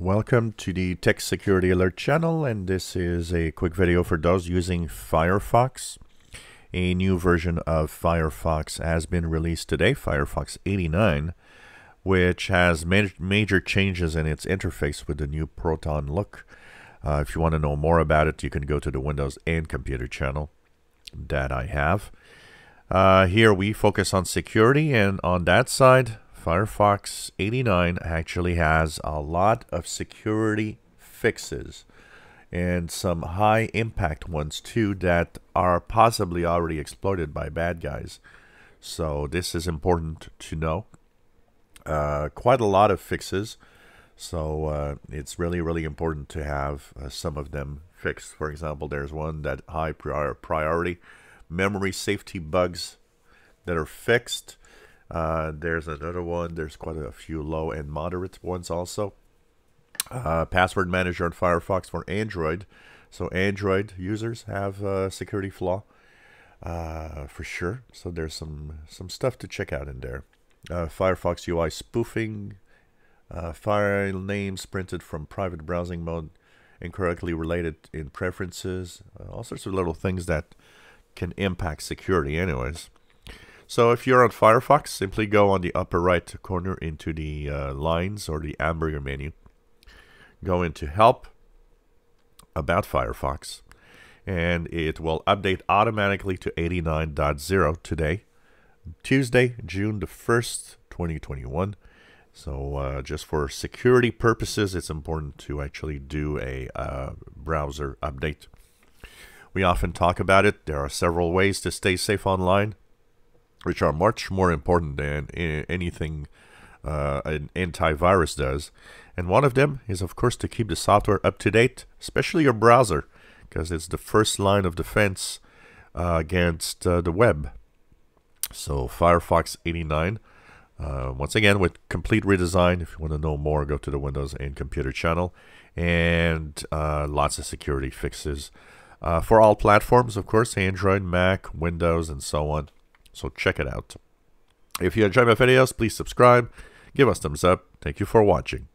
Welcome to the Tech Security Alert channel and this is a quick video for those using Firefox. A new version of Firefox has been released today, Firefox 89, which has ma major changes in its interface with the new Proton look. Uh, if you want to know more about it, you can go to the Windows and Computer channel that I have. Uh, here we focus on security and on that side, Firefox 89 actually has a lot of security fixes and some high impact ones too that are possibly already exploited by bad guys. So this is important to know. Uh, quite a lot of fixes. So uh, it's really, really important to have uh, some of them fixed. For example, there's one that high prior priority memory safety bugs that are fixed. Uh, there's another one. There's quite a few low and moderate ones also. Uh, password manager on Firefox for Android. So Android users have a security flaw uh, for sure. So there's some some stuff to check out in there. Uh, Firefox UI spoofing, uh, file names printed from private browsing mode, incorrectly related in preferences. All sorts of little things that can impact security, anyways. So if you're on Firefox, simply go on the upper right corner into the uh, lines or the hamburger menu. Go into Help, About Firefox, and it will update automatically to 89.0 today, Tuesday, June the 1st, 2021. So uh, just for security purposes, it's important to actually do a uh, browser update. We often talk about it. There are several ways to stay safe online which are much more important than anything uh, an antivirus does. And one of them is, of course, to keep the software up to date, especially your browser, because it's the first line of defense uh, against uh, the web. So, Firefox 89, uh, once again, with complete redesign. If you want to know more, go to the Windows and Computer channel, and uh, lots of security fixes. Uh, for all platforms, of course, Android, Mac, Windows, and so on. So check it out. If you enjoy my videos, please subscribe, give us thumbs up. Thank you for watching.